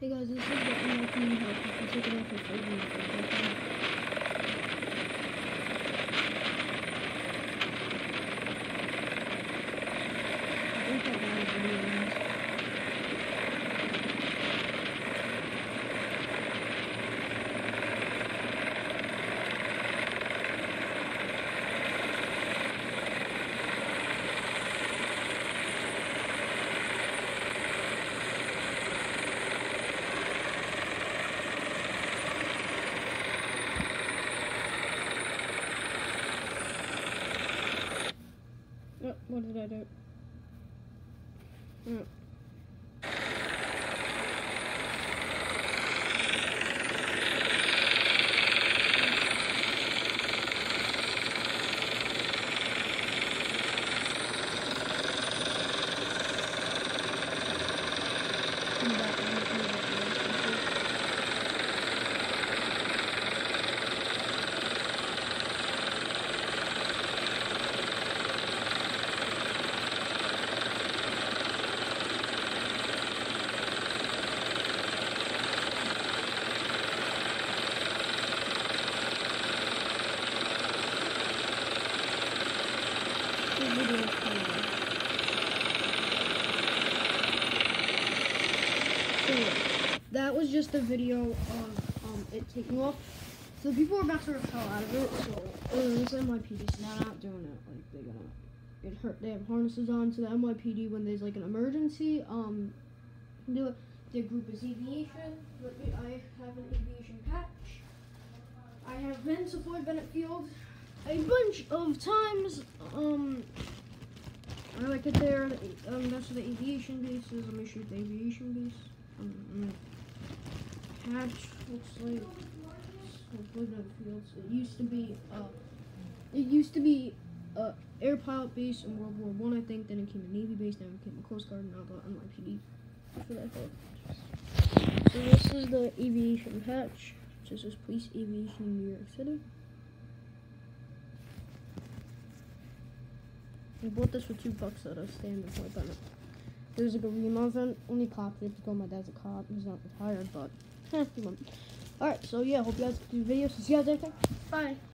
Hey guys, this is the NLP help. You can it off for free. when you get it. I think that guy is video ends. Oh, what did I do? Come back, I'm gonna come back to this. This video is coming out. So yeah, that was just a video of um, it taking off. So people are about to rip hell out of it. So uh, this NYPD is not doing it. Like they're gonna get hurt. They have harnesses on. So the NYPD when there's like an emergency, um, do it. Their group is aviation. I have an aviation patch. I have been to Floyd Bennett Field a bunch of times. Um, I like it there. Um, that's the aviation base. Let me shoot the aviation base. Um, looks like Fields. It used to be uh, it used to be uh, air pilot base in World War One, I, think. Then it became a Navy base. Then it became a Coast Guard. and Now the NYPD. I. So this is the aviation patch. This is police aviation in New York City. We bought this for two bucks at a stand in Floyd Bennett. There's like a Remo event. Only have to go. My dad's a cop. He's not retired, but. Alright, so yeah, hope you guys do videos. See you guys later. Bye.